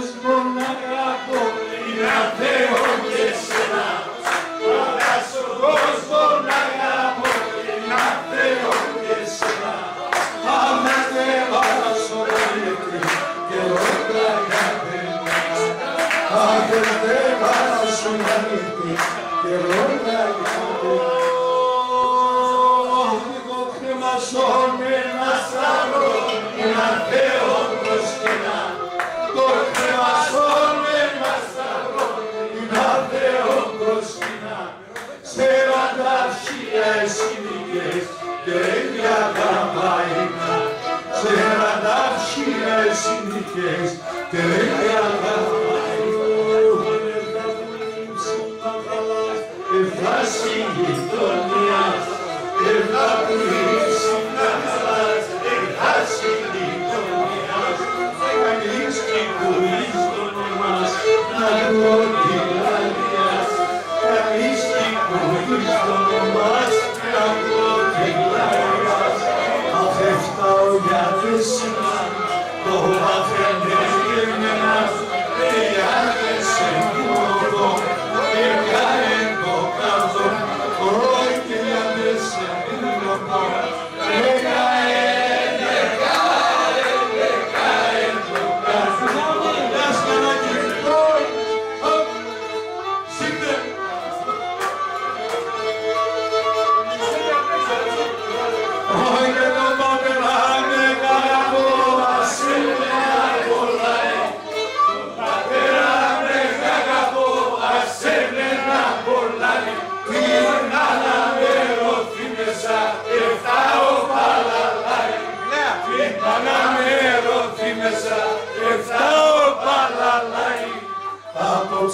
Να γράφω και να αφαιρώνω και εσύ. Το αγαπώ, να γράφω και να αφαιρώνω και εσύ. Άρα δε παρασχολείται και ούτα καθένα. Άρα δε παρασχολείται και ούτα καθένα.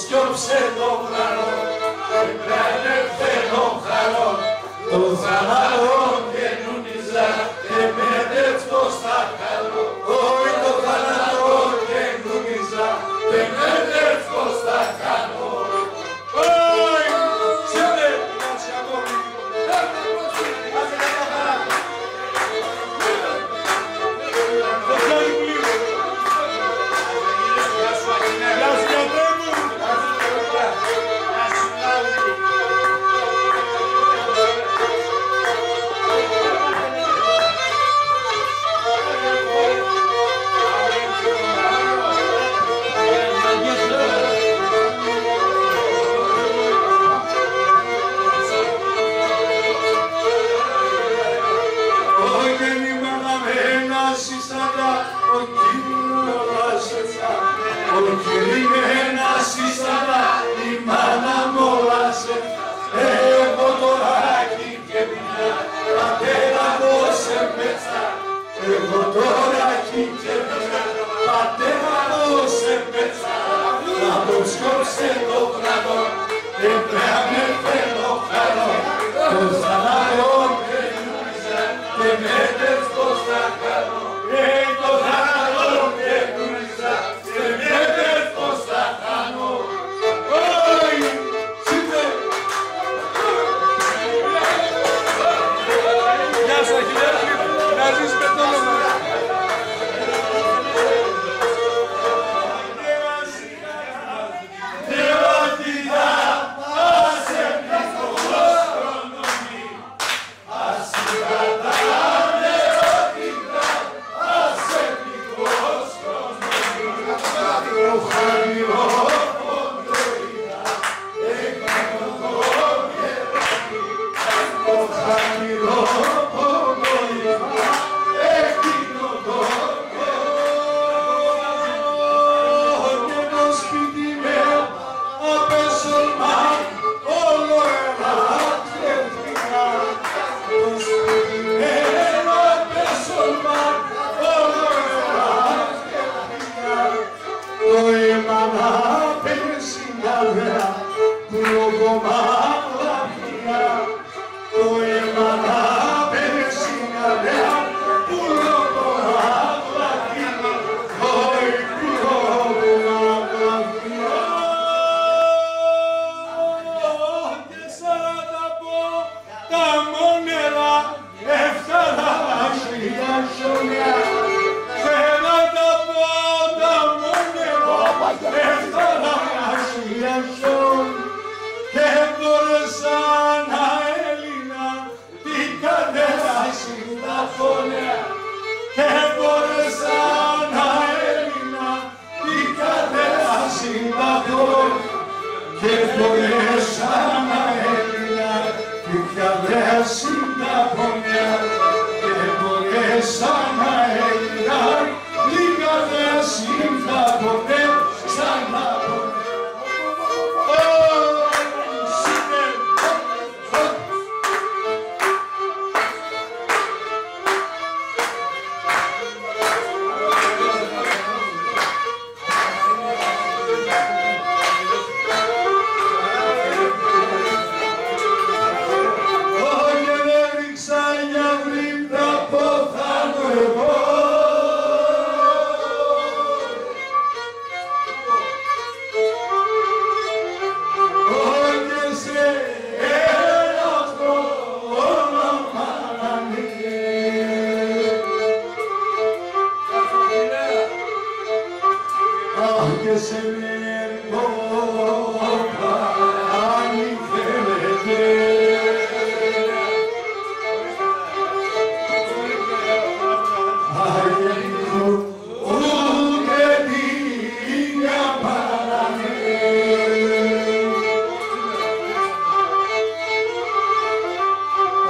σκιώψε το χαρό, δεν πρέπει να χαρό, το ζαμαρό. Εγώ τώρα κοίτευα, πατέρα μου σε πέτσα, να τον σκόψε το κράτο, δεν πράγμε θέλω χαρό, τον σαλάρο δεν με James Morgan.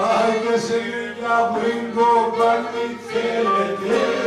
Άγιες Ελίνα πριν το πανί θέλετε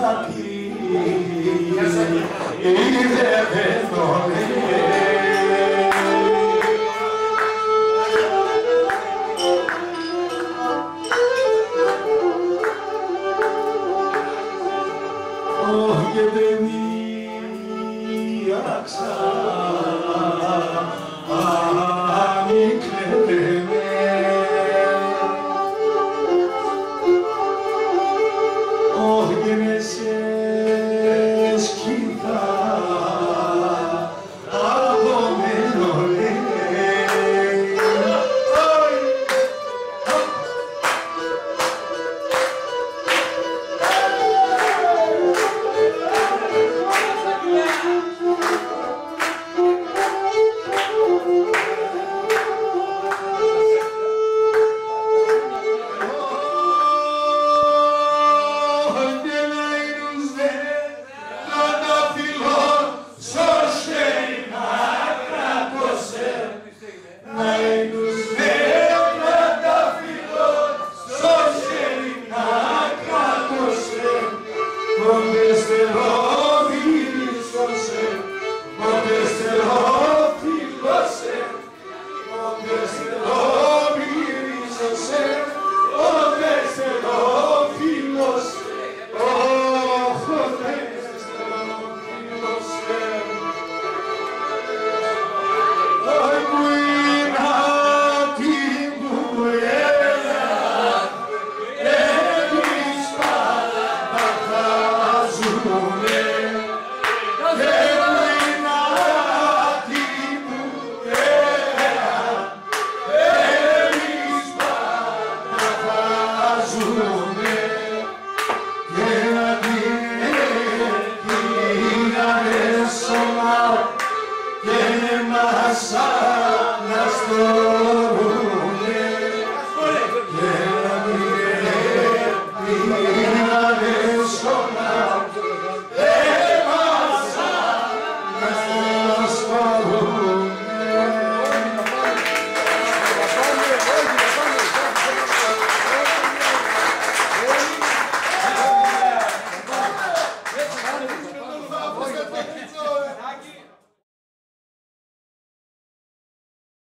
να πεις. Είδε δε Chule. Yeah.